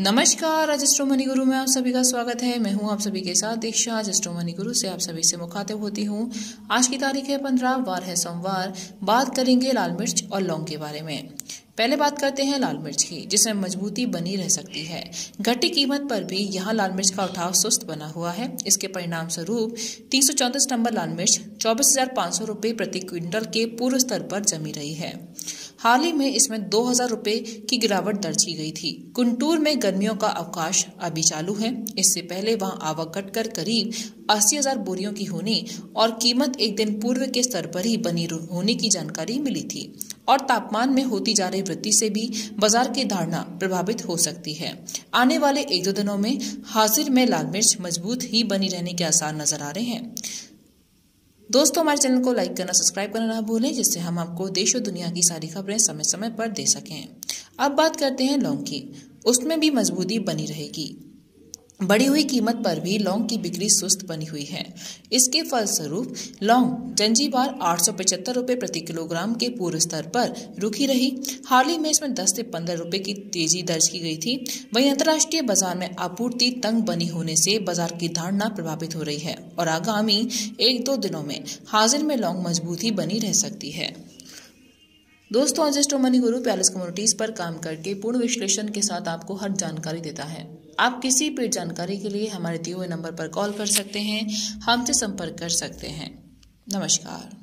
नमस्कार रजिस्ट्रो मनी गुरु में आप सभी का स्वागत है। मैं हूँ आप सभी के साथ दीक्षा। रजिस्ट्रो मनी गुरु से आप सभी से मुखातिब होती हूँ। आज की तारीख है पंद्रह, वार है सोमवार। बात करेंगे लाल मिर्च और लौंग के बारे में। पहले बात करते हैं लाल मिर्च की, जिसमें मजबूती बनी रह सकती है। घटी कीमत पर भी यहाँ लाल मिर्च का उठाव सुस्त बना हुआ है। इसके परिणाम स्वरूप तीन नंबर लाल मिर्च, चौबीस हज़ार पाँच सौ रुपये प्रति क्विंटल के पूर्व स्तर पर जमी रही है। हाल ही में इसमें दो हज़ार रुपये की गिरावट दर्ज की गई थी। कुंटूर में गर्मियों का अवकाश अभी चालू है। इससे पहले वहाँ आवक घटकर करीब अस्सी हज़ार बोरियों की होने और कीमत एक दिन पूर्व के स्तर पर ही बनी होने की जानकारी मिली थी। और तापमान में होती जा रही वृद्धि से भी बाज़ार की धारणा प्रभावित हो सकती है। आने वाले एक दो दिनों में हाजिर में लाल मिर्च मज़बूत ही बनी रहने के आसार नज़र आ रहे हैं। दोस्तों, हमारे चैनल को लाइक करना, सब्सक्राइब करना ना भूलें, जिससे हम आपको देश और दुनिया की सारी खबरें समय समय पर दे सकें। अब बात करते हैं लौंग की। उसमें भी मजबूती बनी रहेगी। बढ़ी हुई कीमत पर भी लौंग की बिक्री सुस्त बनी हुई है। इसके फलस्वरूप, लौंग जंजीबार आठ सौ प्रति किलोग्राम के पूर्व स्तर पर रुकी रही। हाल ही में इसमें 10 से 15 रुपए की तेज़ी दर्ज की गई थी। वहीं अंतर्राष्ट्रीय बाज़ार में आपूर्ति तंग बनी होने से बाज़ार की धारणा प्रभावित हो रही है और आगामी एक दो दिनों में हाजिर में लौंग मजबूती बनी रह सकती है। दोस्तों मनी गुरु पैलेस कम्युनिटीज पर काम करके पूर्ण विश्लेषण के साथ आपको हर जानकारी देता है। आप किसी भी जानकारी के लिए हमारे दिए हुए नंबर पर कॉल कर सकते हैं, हमसे संपर्क कर सकते हैं। नमस्कार।